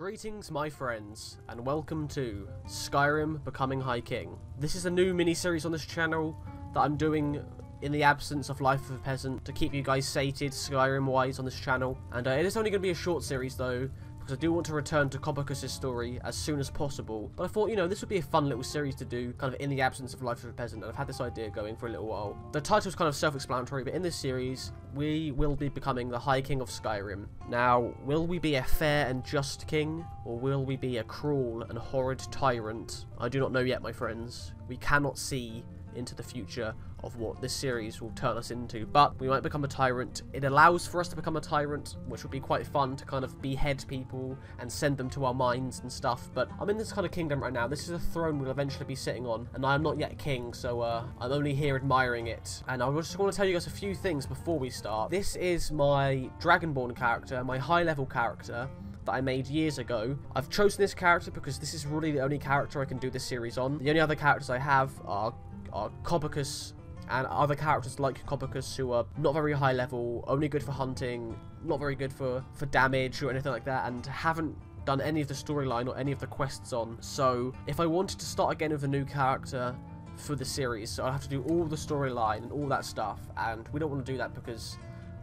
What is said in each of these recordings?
Greetings, my friends, and welcome to Skyrim Becoming High King. This is a new mini-series on this channel that I'm doing in the absence of Life of a Peasant to keep you guys sated Skyrim-wise on this channel. And uh, it is only going to be a short series, though, because I do want to return to Cobbicus' story as soon as possible. But I thought, you know, this would be a fun little series to do, kind of in the absence of Life of a Peasant, and I've had this idea going for a little while. The title's kind of self-explanatory, but in this series, we will be becoming the High King of Skyrim. Now, will we be a fair and just king, or will we be a cruel and horrid tyrant? I do not know yet, my friends. We cannot see into the future of what this series will turn us into. But we might become a tyrant. It allows for us to become a tyrant, which would be quite fun to kind of behead people and send them to our mines and stuff. But I'm in this kind of kingdom right now. This is a throne we'll eventually be sitting on, and I am not yet king, so uh, I'm only here admiring it. And I just want to tell you guys a few things before we start. This is my Dragonborn character, my high-level character that I made years ago. I've chosen this character because this is really the only character I can do this series on. The only other characters I have are, Uh, are Cobbicus and other characters like Cobbicus who are not very high level, only good for hunting, not very good for, for damage or anything like that, and haven't done any of the storyline or any of the quests on. So if I wanted to start again with a new character for the series, so I have to do all the storyline and all that stuff, and we don't want to do that because,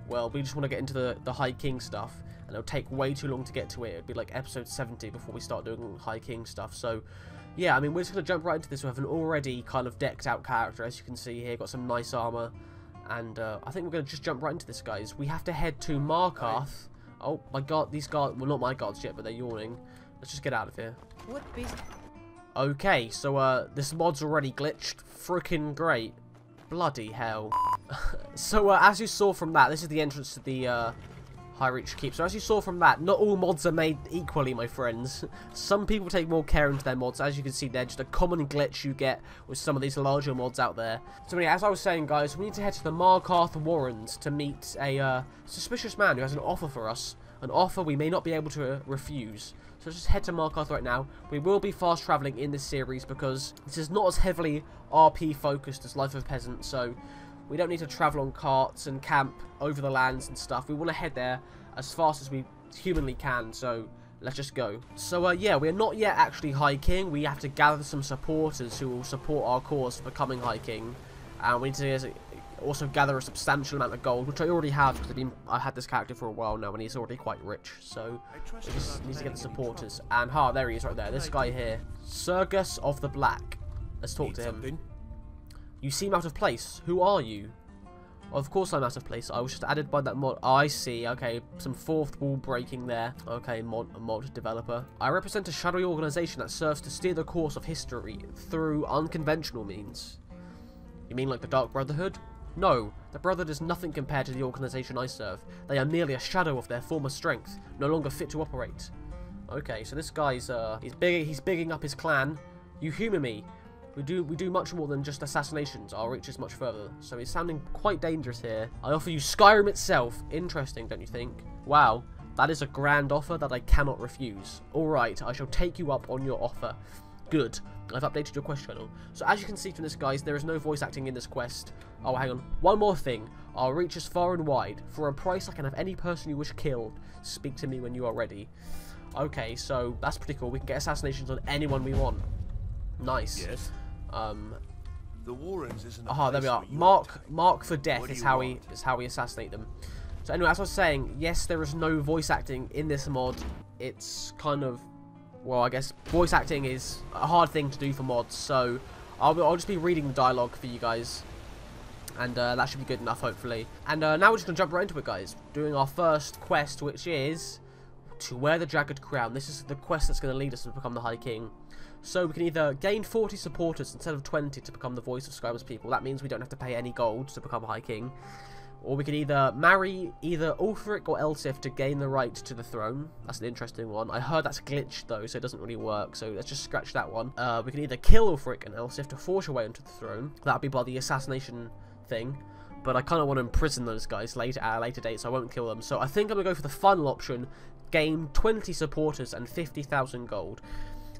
well, we just want to get into the, the High King stuff, and it'll take way too long to get to it. It'd be like episode 70 before we start doing High King stuff, so yeah, I mean, we're just going to jump right into this We have an already kind of decked out character, as you can see here. Got some nice armor. And uh, I think we're going to just jump right into this, guys. We have to head to Markarth. Oh, my god, these guards... Well, not my guards yet, but they're yawning. Let's just get out of here. What beast? Okay, so uh, this mod's already glitched. Freaking great. Bloody hell. so, uh, as you saw from that, this is the entrance to the... Uh, High Reach Keep. So as you saw from that, not all mods are made equally, my friends. Some people take more care into their mods. As you can see, they're just a common glitch you get with some of these larger mods out there. So anyway, as I was saying, guys, we need to head to the Markarth Warrens to meet a uh, suspicious man who has an offer for us. An offer we may not be able to uh, refuse. So let's just head to Markarth right now. We will be fast traveling in this series because this is not as heavily RP focused as Life of Peasant. So we don't need to travel on carts and camp over the lands and stuff. We want to head there as fast as we humanly can, so let's just go. So, uh, yeah, we're not yet actually High King. We have to gather some supporters who will support our cause for becoming High King. And we need to also gather a substantial amount of gold, which I already have because I've been I've had this character for a while now and he's already quite rich. So we just need to get the supporters. And ha, there he is right there. This guy here, Sergus of the Black. Let's talk to him. You seem out of place. Who are you? Of course I'm out of place. I was just added by that mod. I see. Okay, some fourth wall breaking there. Okay, mod, mod developer. I represent a shadowy organization that serves to steer the course of history through unconventional means. You mean like the Dark Brotherhood? No, the Brotherhood is nothing compared to the organization I serve. They are merely a shadow of their former strength, no longer fit to operate. Okay, so this guy's uh, he's big, he's bigging up his clan. You humour me. We do we do much more than just assassinations. Our reach is much further. So he's sounding quite dangerous here. I offer you Skyrim itself. Interesting, don't you think? Wow, that is a grand offer that I cannot refuse. Alright, I shall take you up on your offer. Good. I've updated your quest channel. So as you can see from this, guys, there is no voice acting in this quest. Oh, hang on. One more thing. Our reach is far and wide. For a price, I can have any person you wish killed. Speak to me when you are ready. Okay, so that's pretty cool. We can get assassinations on anyone we want. Nice. Yes. Um, the Warrens isn't. Aha, there we are. Mark, mark for death is how we is how we assassinate them. So anyway, as I was saying, yes, there is no voice acting in this mod. It's kind of, well, I guess voice acting is a hard thing to do for mods. So I'll, I'll just be reading the dialogue for you guys. And uh, that should be good enough, hopefully. And uh, now we're just going to jump right into it, guys. Doing our first quest, which is to wear the Jagged Crown. This is the quest that's going to lead us to become the High King. So we can either gain 40 supporters instead of 20 to become the voice of Skyrim's people. That means we don't have to pay any gold to become a High King. Or we can either marry either Ulfric or Elsif to gain the right to the throne. That's an interesting one. I heard that's glitched though, so it doesn't really work. So let's just scratch that one. Uh, we can either kill Ulfric and Elsif to force your way onto the throne. That'd be by the assassination thing. But I kind of want to imprison those guys later at a later date, so I won't kill them. So I think I'm going to go for the final option. Gain 20 supporters and 50,000 gold.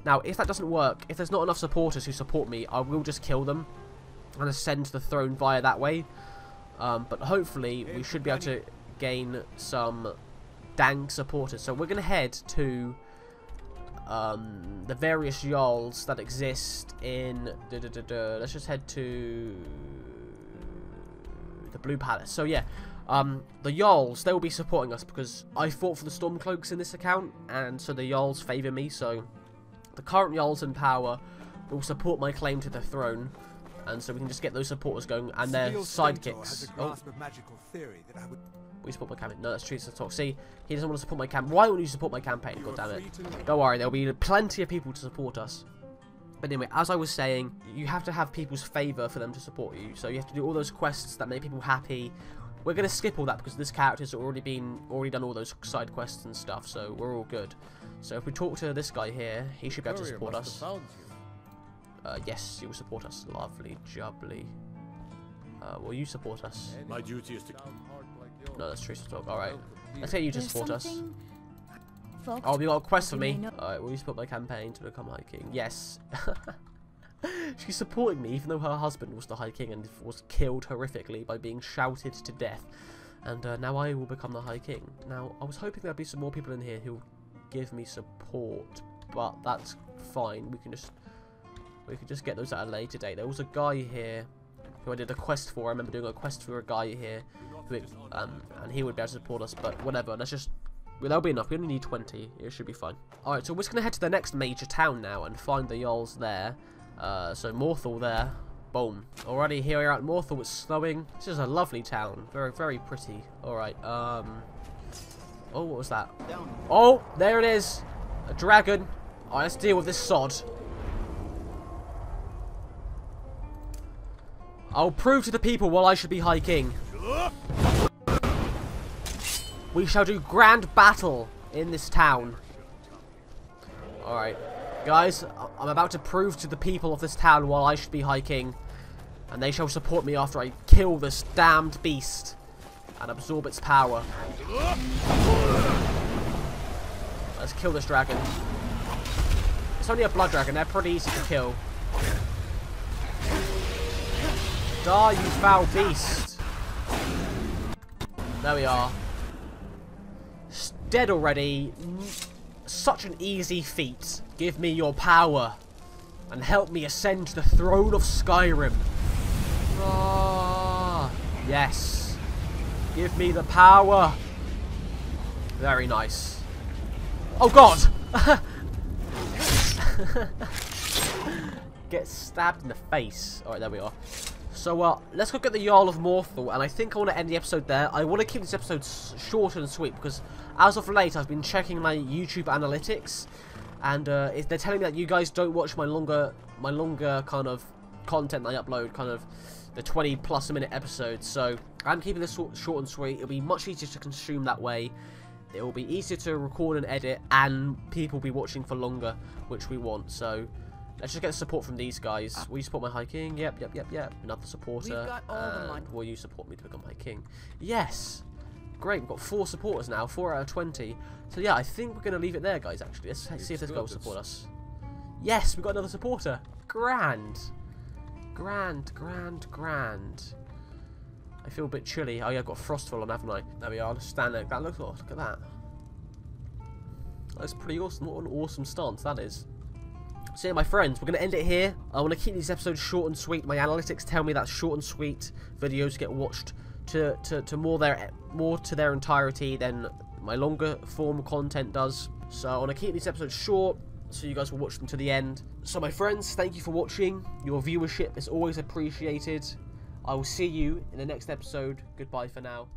Now, if that doesn't work, if there's not enough supporters who support me, I will just kill them and ascend to the throne via that way. Um, but hopefully, we should be able to gain some dang supporters. So we're going to head to um, the various Jarls that exist in. let's just head to the Blue Palace. So yeah, um, the Jarls they will be supporting us because I fought for the Stormcloaks in this account, and so the Jarls favour me. So the current Jarls in power will support my claim to the throne, and so we can just get those supporters going and their sidekicks. Oh, grasp of magical theory that I would we support my campaign. No, that's true. Talk. See, he doesn't want to support my campaign. Why won't you support my campaign? God damn it. Don't worry, there'll be plenty of people to support us. But anyway, as I was saying, you have to have people's favour for them to support you. So you have to do all those quests that make people happy. We're gonna skip all that because this character's already been already done all those side quests and stuff, so we're all good. So if we talk to this guy here, he should be able to support us. Uh, yes, he will support us. Lovely, jubbly. Uh, will you support us? My duty is to. No, that's true. Talk. All right. Let's get you to support us. Oh, we got a quest for me. know- Alright, will you support my campaign to become High King? Yes. She's supporting me even though her husband was the High King and was killed horrifically by being shouted to death. And uh, now I will become the High King. Now, I was hoping there'd be some more people in here who give me support, but that's fine. We can just we can just get those at a later date. There was a guy here who I did a quest for. I remember doing a quest for a guy here, who, um, and he would be able to support us. But whatever. Let's just well, that'll be enough. We only need 20. It should be fine. Alright, so we're just going to head to the next major town now and find the Jarls there. Uh, so Morthal there. Boom. Already here we are at Morthal. It's snowing. This is a lovely town. Very, very pretty. Alright, um... Oh, what was that? Oh, there it is. A dragon. Alright, let's deal with this sod. I'll prove to the people why I should be High King. We shall do grand battle in this town. Alright. Guys, I'm about to prove to the people of this town why I should be High King. And they shall support me after I kill this damned beast. And absorb its power. Let's kill this dragon. It's only a blood dragon, they're pretty easy to kill. Die, you foul beast. There we are. Dead already. Such an easy feat. Give me your power. And help me ascend to the throne of Skyrim. Ah, yes. Give me the power. Very nice. Oh god! Get stabbed in the face. Alright, there we are. So, uh, let's go get the Jarl of Morthal, and I think I want to end the episode there. I want to keep this episode s short and sweet, because as of late, I've been checking my YouTube analytics, and uh, they're telling me that you guys don't watch my longer, my longer kind of content I upload, kind of the 20 plus a minute episodes. So, I'm keeping this short, short and sweet. It'll be much easier to consume that way. It will be easier to record and edit, and people will be watching for longer, which we want. So, let's just get support from these guys. Will you support my High King? Yep, yep, yep, yep. Another supporter. We've got all the money. will you support me to become High King? Yes. Great, we've got four supporters now, four out of 20. So yeah, I think we're going to leave it there, guys, actually. Let's see if this guy will support us. Yes, we've got another supporter. Grand. Grand, grand, grand. I feel a bit chilly. Oh yeah, I've got frostfall on, haven't I? There we are. Let's stand there. That looks. Oh, look at that. That's pretty awesome. What an awesome stance that is. So yeah, my friends, we're going to end it here. I want to keep these episodes short and sweet. My analytics tell me that short and sweet videos get watched to, to, to more their more to their entirety than my longer form content does. So I want to keep these episodes short so you guys will watch them to the end. So my friends, thank you for watching. Your viewership is always appreciated. I will see you in the next episode. Goodbye for now.